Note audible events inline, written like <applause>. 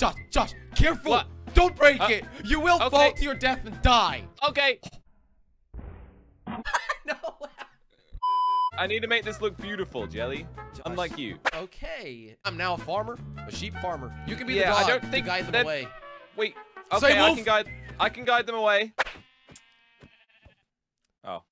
Josh, Josh, careful! What? Don't break Uh, it! You will fall to your death and die! Okay. <laughs> no! I need to make this look beautiful, Jelly. Unlike you. Okay. I'm now a farmer, a sheep farmer. You can be Yeah, the I don't think guide them that- away. Wait. Say Okay, I can guide. I can guide them away. Oh.